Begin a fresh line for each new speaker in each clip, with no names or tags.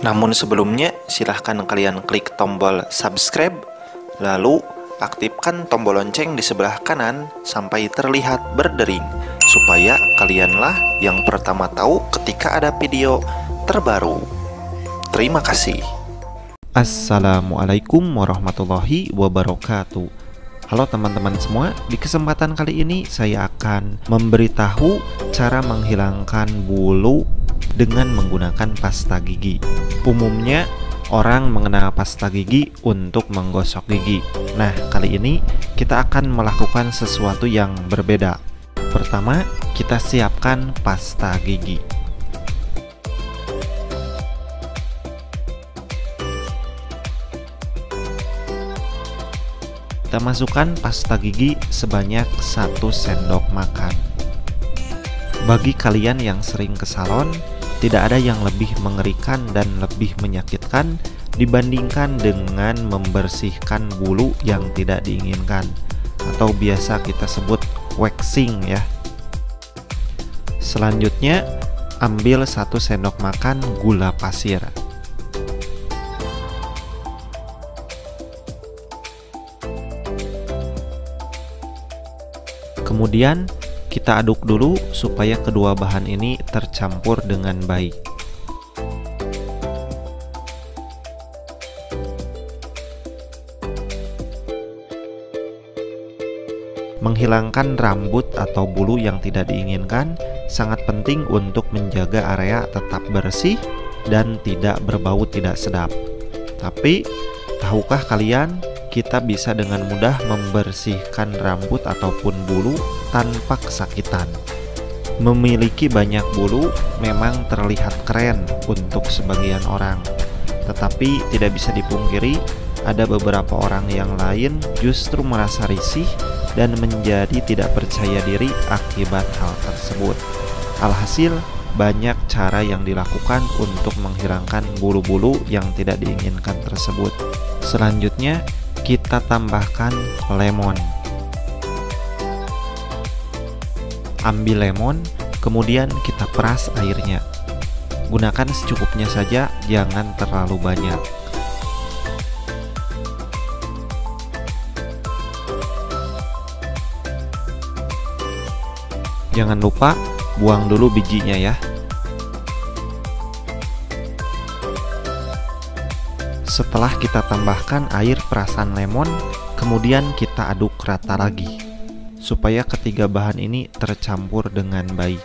Namun sebelumnya, silahkan kalian klik tombol subscribe, lalu aktifkan tombol lonceng di sebelah kanan sampai terlihat berdering, supaya kalianlah yang pertama tahu ketika ada video terbaru. Terima kasih.
Assalamualaikum warahmatullahi wabarakatuh. Halo teman-teman semua, di kesempatan kali ini saya akan memberitahu cara menghilangkan bulu dengan menggunakan pasta gigi. Umumnya orang mengenal pasta gigi untuk menggosok gigi. Nah, kali ini kita akan melakukan sesuatu yang berbeda. Pertama, kita siapkan pasta gigi. Kita masukkan pasta gigi sebanyak 1 sendok makan. Bagi kalian yang sering ke salon, tidak ada yang lebih mengerikan dan lebih menyakitkan dibandingkan dengan membersihkan bulu yang tidak diinginkan atau biasa kita sebut waxing ya. Selanjutnya, ambil satu sendok makan gula pasir. Kemudian, kita aduk dulu supaya kedua bahan ini tercampur dengan baik. Menghilangkan rambut atau bulu yang tidak diinginkan sangat penting untuk menjaga area tetap bersih dan tidak berbau tidak sedap. Tapi, tahukah kalian kita bisa dengan mudah membersihkan rambut ataupun bulu tanpa kesakitan. Memiliki banyak bulu memang terlihat keren untuk sebagian orang, tetapi tidak bisa dipungkiri ada beberapa orang yang lain justru merasa risih dan menjadi tidak percaya diri akibat hal tersebut. Alhasil, banyak cara yang dilakukan untuk menghilangkan bulu-bulu yang tidak diinginkan tersebut. Selanjutnya, kita tambahkan lemon. Ambil lemon, kemudian kita peras airnya. Gunakan secukupnya saja, jangan terlalu banyak. Jangan lupa buang dulu bijinya ya. Setelah kita tambahkan air perasan lemon, kemudian kita aduk rata lagi supaya ketiga bahan ini tercampur dengan baik.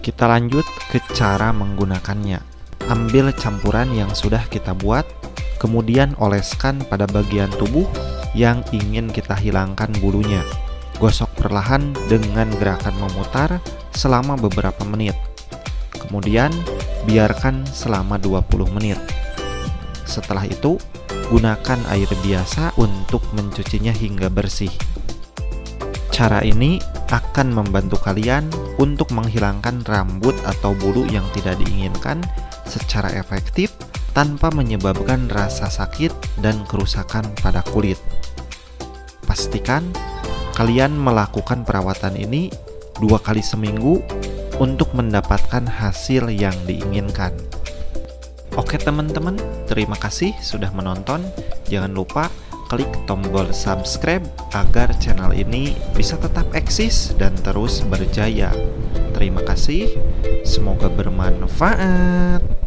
Kita lanjut ke cara menggunakannya. Ambil campuran yang sudah kita buat Kemudian oleskan pada bagian tubuh yang ingin kita hilangkan bulunya. Gosok perlahan dengan gerakan memutar selama beberapa menit. Kemudian biarkan selama 20 menit. Setelah itu, gunakan air biasa untuk mencucinya hingga bersih. Cara ini akan membantu kalian untuk menghilangkan rambut atau bulu yang tidak diinginkan secara efektif tanpa menyebabkan rasa sakit dan kerusakan pada kulit. Pastikan kalian melakukan perawatan ini dua kali seminggu untuk mendapatkan hasil yang diinginkan. Oke teman-teman, terima kasih sudah menonton. Jangan lupa klik tombol subscribe agar channel ini bisa tetap eksis dan terus berjaya. Terima kasih, semoga bermanfaat.